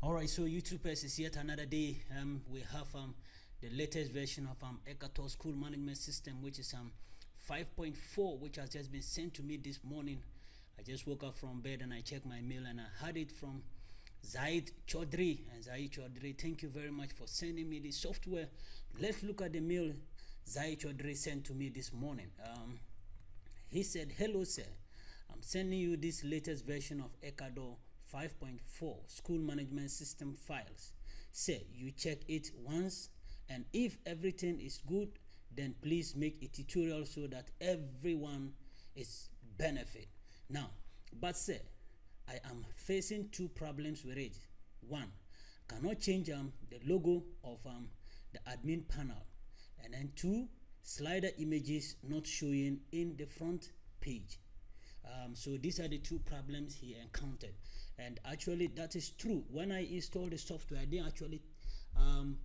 All right, so YouTubers is yet another day. Um, we have um the latest version of um School Management System, which is um 5.4, which has just been sent to me this morning. I just woke up from bed and I checked my mail and I had it from Zaid Chaudhry. And Zaid Chaudhry, thank you very much for sending me the software. Let's look at the mail Zaid Chaudhry sent to me this morning. Um, he said, Hello, sir. I'm sending you this latest version of Ekattor 5.4 School Management System files. Sir, you check it once, and if everything is good, then please make a tutorial so that everyone is benefit. Now, but sir, I am facing two problems with it. One, cannot change um, the logo of um, the admin panel. And then two, slider images not showing in the front page. Um, so these are the two problems he encountered. And actually that is true. When I installed the software, I didn't actually um,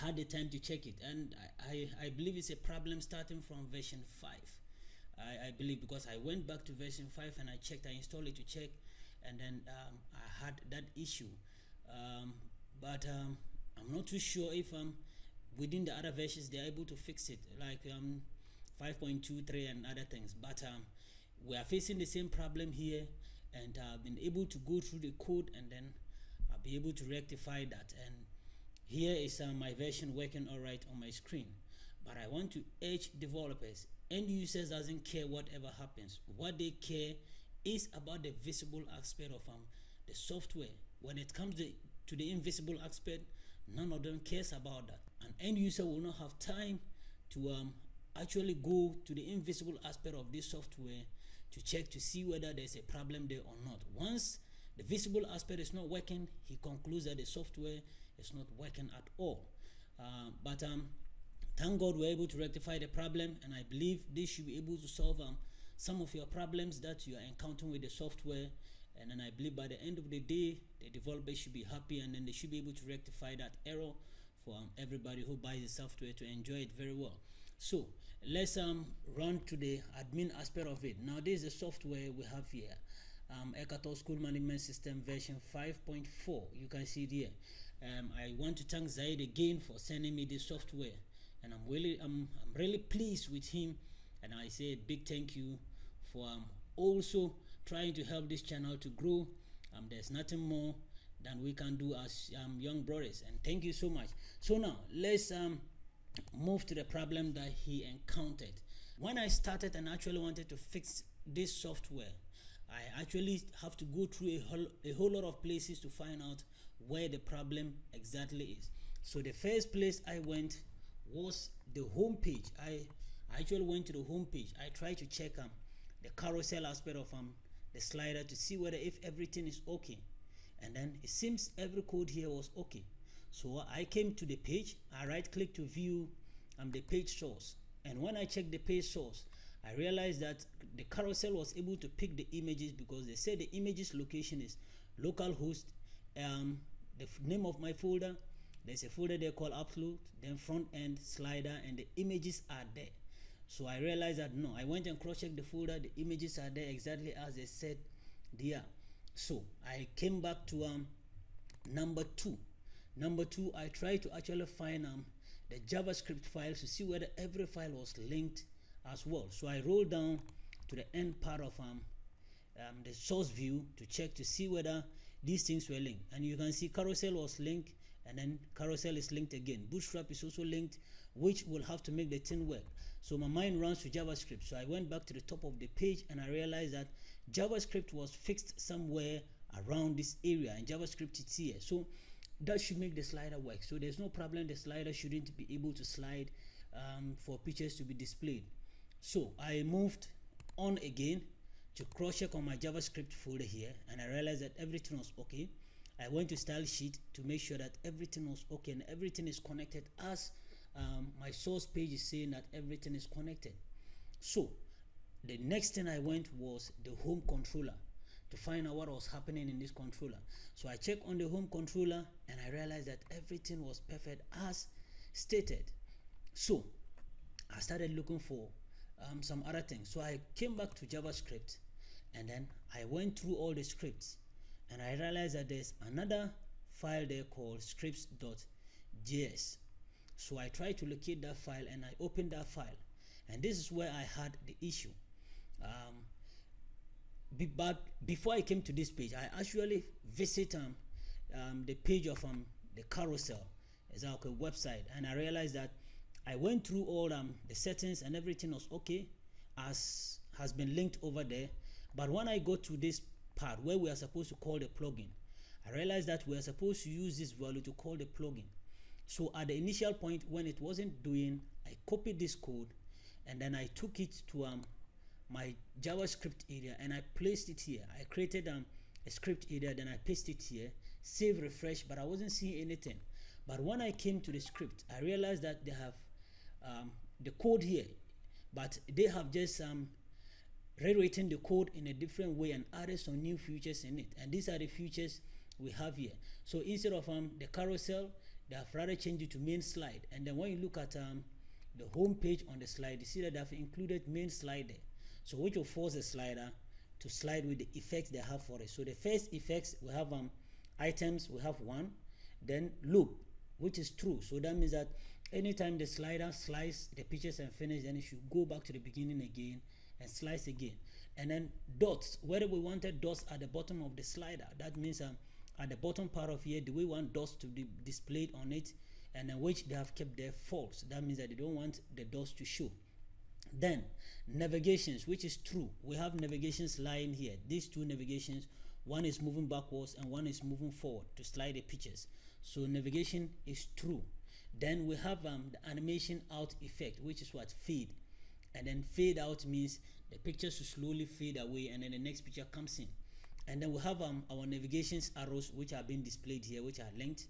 had the time to check it. And I, I, I believe it's a problem starting from version 5. I, I believe because I went back to version 5 and I checked, I installed it to check, and then um, I had that issue. Um, but um, I'm not too sure if um, within the other versions they're able to fix it, like um, 5.23 and other things. But um, we are facing the same problem here, and I've been able to go through the code and then I'll be able to rectify that. And here is uh, my version working all right on my screen. But I want to urge developers, end users doesn't care whatever happens. What they care is about the visible aspect of um, the software. When it comes to, to the invisible aspect, none of them cares about that. An end user will not have time to um, actually go to the invisible aspect of this software to check to see whether there's a problem there or not. Once the visible aspect is not working, he concludes that the software is not working at all. Uh, but um, thank God we're able to rectify the problem, and I believe this should be able to solve um, some of your problems that you are encountering with the software. And then I believe by the end of the day, the developers should be happy, and then they should be able to rectify that error for um, everybody who buys the software to enjoy it very well. So let's um, run to the admin aspect of it. Now this is software we have here. Um, Ekattor School Management System version 5.4. You can see it here. Um, I want to thank Zaid again for sending me this software, and I'm really, I'm, I'm really pleased with him. And I say a big thank you for um, also trying to help this channel to grow. Um, there's nothing more than we can do as um, young brothers. And thank you so much. So now let's um, move to the problem that he encountered. When I started and actually wanted to fix this software, I actually have to go through a whole, a whole lot of places to find out where the problem exactly is. So the first place I went was the home page. I actually went to the home page. I tried to check um, the carousel aspect of um, the slider to see whether if everything is okay. And then it seems every code here was okay. So I came to the page, I right click to view um, the page source. And when I check the page source, I realized that the carousel was able to pick the images because they said the images location is localhost, um, the name of my folder, there's a folder there called upload, then front end slider, and the images are there. So I realized that no, I went and cross-checked the folder, the images are there exactly as they said they are. So I came back to um, number two. Number two, I tried to actually find um, the JavaScript files to see whether every file was linked as well. So I rolled down to the end part of um, um, the source view to check to see whether these things were linked. And you can see carousel was linked and then carousel is linked again. Bootstrap is also linked, which will have to make the thing work. So my mind runs to JavaScript. So I went back to the top of the page and I realized that JavaScript was fixed somewhere around this area and JavaScript is here. So that should make the slider work. So there's no problem. The slider shouldn't be able to slide um, for pictures to be displayed. So I moved on again to cross check on my JavaScript folder here and I realized that everything was okay. I went to style sheet to make sure that everything was okay and everything is connected as um, my source page is saying that everything is connected. So the next thing I went was the home controller to find out what was happening in this controller. So I checked on the home controller and I realized that everything was perfect as stated. So I started looking for um, some other things. So I came back to JavaScript and then I went through all the scripts and I realized that there's another file there called scripts.js so I tried to locate that file and I opened that file and this is where I had the issue um, be, but before I came to this page I actually visit um, um, the page of um, the carousel. Is our website. And I realized that I went through all um, the settings and everything was okay as has been linked over there. But when I go to this part where we are supposed to call the plugin I realized that we are supposed to use this value to call the plugin. So at the initial point when it wasn't doing I copied this code and then I took it to um, my JavaScript area and I placed it here. I created um, a script area then I pasted it here save refresh but I wasn't seeing anything. But when I came to the script I realized that they have um, the code here but they have just um, rewritten the code in a different way and added some new features in it. And these are the features we have here. So instead of um, the carousel they have rather changed it to main slide. And then when you look at um, the home page on the slide you see that they have included main slide there so which will force the slider to slide with the effects they have for it. So the first effects we have um, items we have one then loop which is true. So that means that anytime the slider slice the pictures and finish then it should go back to the beginning again and slice again. And then dots whether we wanted dots at the bottom of the slider that means um, at the bottom part of here do we want dots to be displayed on it and then which they have kept there false? That means that they don't want the dots to show then navigations which is true. We have navigations lying here. These two navigations one is moving backwards and one is moving forward to slide the pictures. So navigation is true. Then we have um, the animation out effect which is what? Fade. And then fade out means the pictures should slowly fade away and then the next picture comes in. And then we have um, our navigations arrows which are being displayed here which are linked.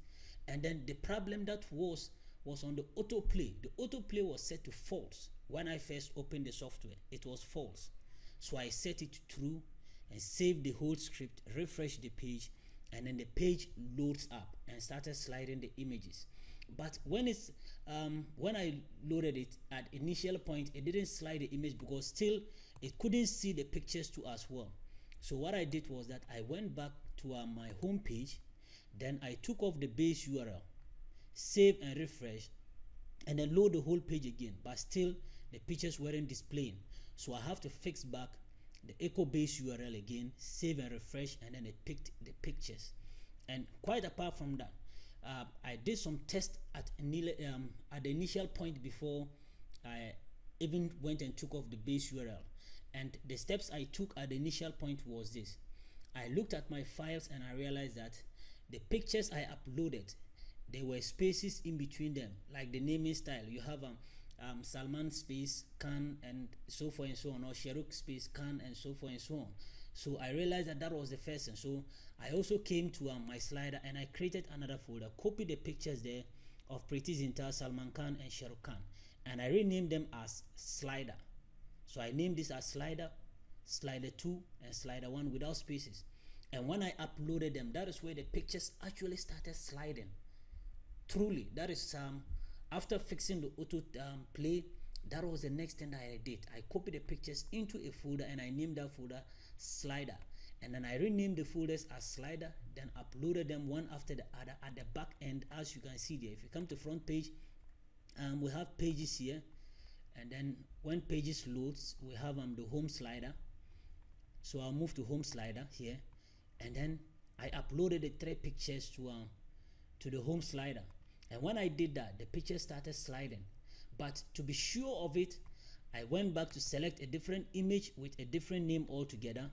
And then the problem that was was on the autoplay. The autoplay was set to false. When i first opened the software it was false. So i set it to true and saved the whole script refresh the page and then the page loads up and started sliding the images. But when it's um, when I loaded it at initial point it didn't slide the image because still it couldn't see the pictures too as well. So what I did was that I went back to uh, my home page. Then I took off the base URL save and refresh and then load the whole page again but still the pictures weren't displaying so I have to fix back the echo base URL again save and refresh and then it picked the pictures and quite apart from that uh, I did some tests at, um, at the initial point before I even went and took off the base URL. And the steps I took at the initial point was this. I looked at my files and I realized that the pictures I uploaded, there were spaces in between them, like the naming style. You have um, um, Salman space Khan and so forth and so on, or Shahrukh space Khan and so forth and so on. So I realized that that was the first thing. So I also came to um, my slider and I created another folder, copied the pictures there of Preity Zinta, Salman Khan, and Shahrukh Khan, and I renamed them as slider. So I named this as slider, slider 2, and slider 1 without spaces. And when I uploaded them, that is where the pictures actually started sliding. Truly, that is um after fixing the auto um, play, that was the next thing that I did. I copied the pictures into a folder and I named that folder slider. And then I renamed the folders as slider then uploaded them one after the other at the back end. As you can see there if you come to front page um, we have pages here. And then when pages loads we have um, the home slider. So I'll move to home slider here. And then I uploaded the three pictures to um, to the home slider and when I did that the picture started sliding. But to be sure of it I went back to select a different image with a different name altogether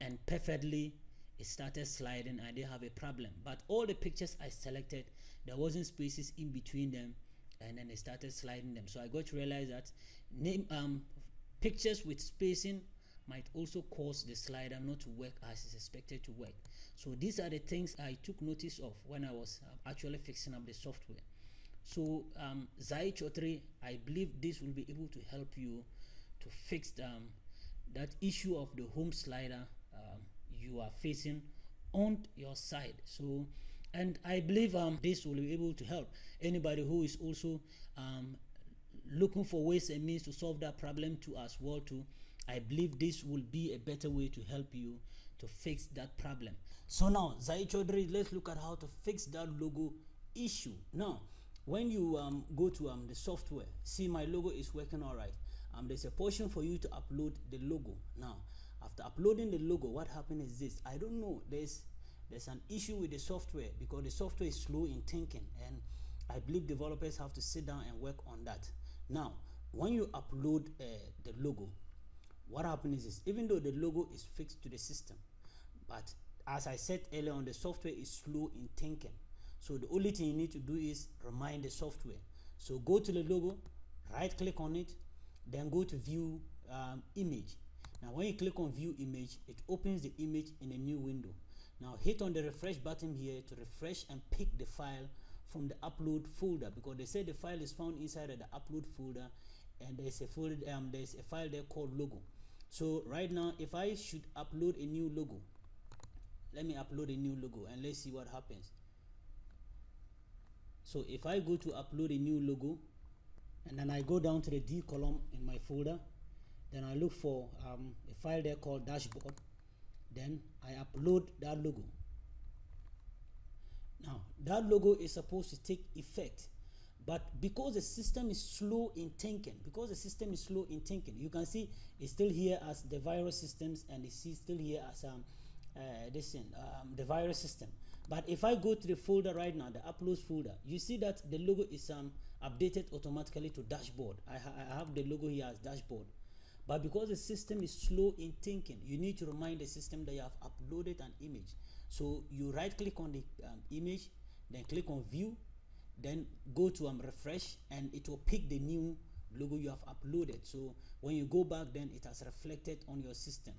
and perfectly it started sliding. I didn't have a problem. But all the pictures I selected there wasn't spaces in between them and then it started sliding them. So I got to realize that name um pictures with spacing might also cause the slider not to work as it's expected to work so these are the things I took notice of when I was uh, actually fixing up the software so um, Zai Chaudhry, I believe this will be able to help you to fix um, that issue of the home slider um, you are facing on your side. So, and I believe um, this will be able to help anybody who is also um, looking for ways and means to solve that problem to as well too. I believe this will be a better way to help you to fix that problem. So now Zai Chaudhry let's look at how to fix that logo issue. Now when you um, go to um, the software see my logo is working all right. Um, there's a portion for you to upload the logo. Now after uploading the logo what happened is this. I don't know there's there's an issue with the software because the software is slow in thinking and i believe developers have to sit down and work on that. Now when you upload uh, the logo what happens is even though the logo is fixed to the system but as i said earlier on the software is slow in thinking. So the only thing you need to do is remind the software. So go to the logo right click on it then go to view um, image. Now when you click on view image it opens the image in a new window. Now hit on the refresh button here to refresh and pick the file from the upload folder because they say the file is found inside of the upload folder and there's a folder um, there's a file there called logo so right now if I should upload a new logo let me upload a new logo and let's see what happens. So if I go to upload a new logo and then I go down to the D column in my folder then I look for um, a file there called dashboard. Then I upload that logo. Now that logo is supposed to take effect but because the system is slow in thinking because the system is slow in thinking you can see it's still here as Da-viruz Systems and it's still here as um, uh, this thing, um, Da-viruz System. But if I go to the folder right now the uploads folder you see that the logo is um, updated automatically to dashboard. I, ha I have the logo here as dashboard. But because the system is slow in thinking, you need to remind the system that you have uploaded an image. So you right click on the um, image, then click on view, then go to um, refresh and it will pick the new logo you have uploaded. So when you go back then it has reflected on your system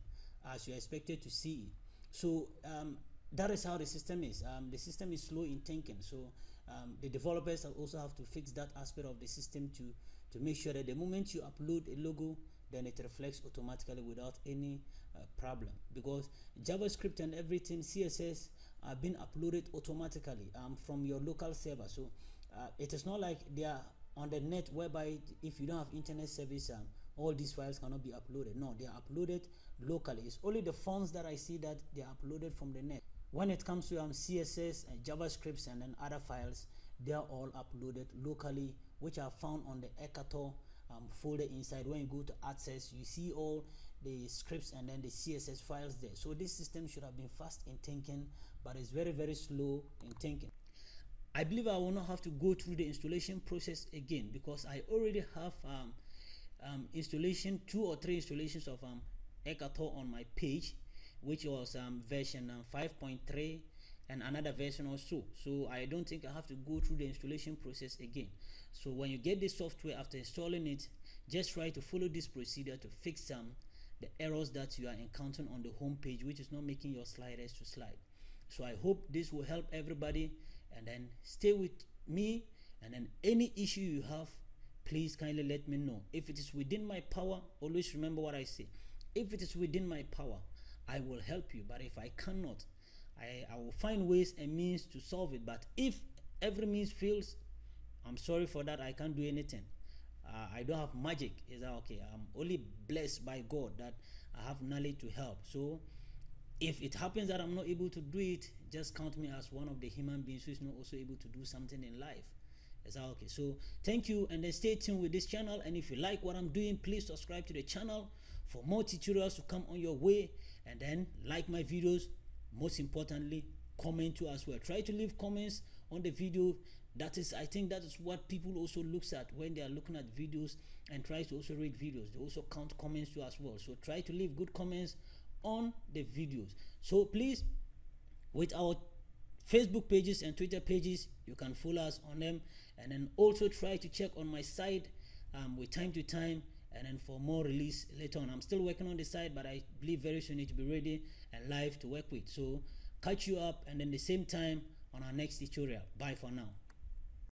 as you expected to see it. So um, that is how the system is. Um, the system is slow in thinking. So um, the developers also have to fix that aspect of the system to, to make sure that the moment you upload a logo, then it reflects automatically without any uh, problem because javascript and everything css are being uploaded automatically um, from your local server. So uh, it is not like they are on the net whereby if you don't have internet service um, all these files cannot be uploaded. No they are uploaded locally. It's only the fonts that i see that they are uploaded from the net. When it comes to um, css and javascripts and then other files they are all uploaded locally which are found on the Ekattor um, folder inside. When you go to access you see all the scripts and then the css files there. So this system should have been fast in thinking but it's very very slow in thinking. I believe i will not have to go through the installation process again because i already have um, um, installation two or three installations of um, Ekattor on my page which was um, version um, 5.3 and another version also so. I don't think i have to go through the installation process again. So when you get this software after installing it just try to follow this procedure to fix some the errors that you are encountering on the home page which is not making your sliders to slide so i hope this will help everybody and then stay with me and then any issue you have please kindly let me know if it is within my power always remember what i say if it is within my power i will help you but if i cannot I, I will find ways and means to solve it. But if every means fails, I'm sorry for that. I can't do anything. Uh, I don't have magic. Is that okay? I'm only blessed by God that I have knowledge to help. So if it happens that I'm not able to do it, just count me as one of the human beings who is not also able to do something in life. Is that okay? So thank you and then stay tuned with this channel. And if you like what I'm doing, please subscribe to the channel for more tutorials to come on your way. And then like my videos, most importantly comment to as well try to leave comments on the video that is i think that is what people also looks at when they are looking at videos and tries to also read videos they also count comments to as well so try to leave good comments on the videos. So please with our facebook pages and twitter pages you can follow us on them. And then also try to check on my site um, with time to time and then for more release later on. I'm still working on the site but i believe very soon it will be ready and live to work with. So catch you up and then the same time on our next tutorial. Bye for now